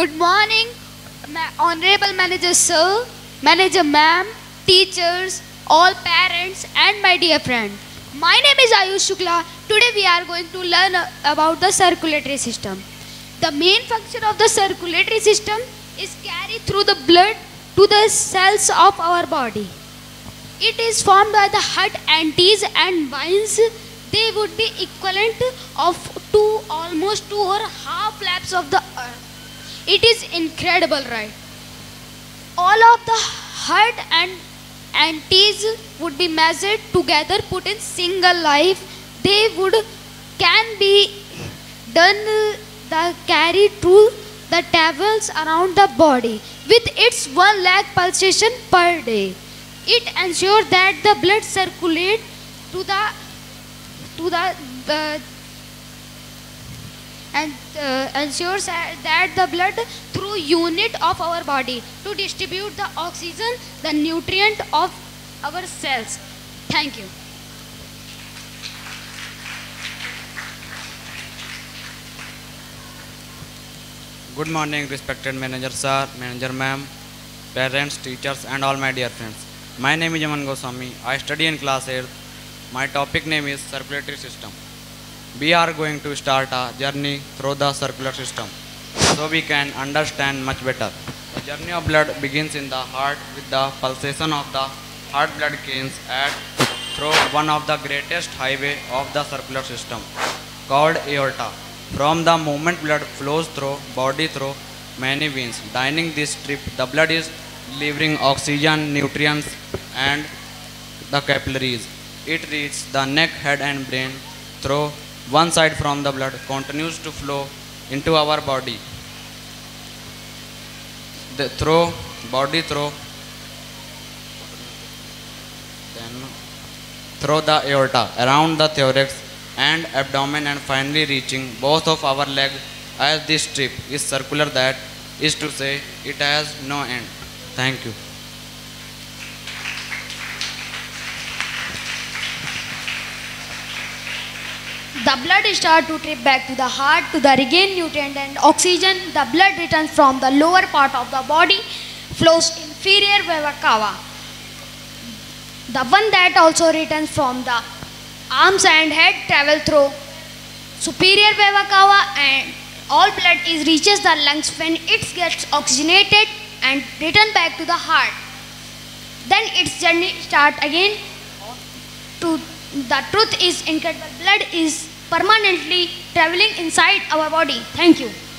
Good morning, ma- Honorable Manager Sir, Manager Ma'am, teachers, all parents, and my dear friend. My name is Ayush Shukla. Today we are going to learn about the circulatory system. The main function of the circulatory system is carried through the blood to the cells of our body. It is formed by the heart and T's and veins. They would be equivalent of two, almost two or half laps of the earth. It is incredible, right? All of the heart and T's would be measured together, put in single life. They would can be done the carry through the travels around the body with its one lakh pulsation per day. It ensures that the blood circulate to the to the uh, and uh, ensures that the blood through unit of our body to distribute the oxygen the nutrient of our cells thank you Good morning, respected manager sir, manager ma'am, parents, teachers, and all my dear friends. My name is Aman Goswami. I study in class 8. My topic name is circulatory system. We are going to start a journey through the circular system so we can understand much better. The journey of blood begins in the heart with the pulsation of the heart blood gains at through one of the greatest highway of the circular system called aorta. From the moment blood flows through body through many veins. Dining this strip, the blood is delivering oxygen, nutrients, and the capillaries. It reaches the neck, head, and brain through one side from the blood continues to flow into our body. The through body through then through the aorta around the thorax and abdomen and finally reaching both of our legs as this strip is circular that is to say it has no end. Thank you the blood starts to trip back to the heart to the regain nutrient and oxygen the blood returns from the lower part of the body flows inferior vena cava the one that also returns from the arms and head travel through superior vena cava and all blood is reaches the lungs when it gets oxygenated and return back to the heart. Then its journey start again. To the truth is incredible blood is permanently traveling inside our body. Thank you